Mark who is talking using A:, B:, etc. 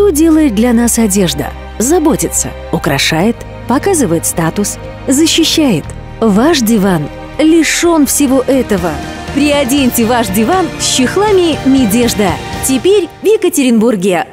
A: Что делает для нас одежда? Заботится, украшает, показывает статус, защищает. Ваш диван лишен всего этого. Приоденьте ваш диван с чехлами «Медежда». Теперь в Екатеринбурге.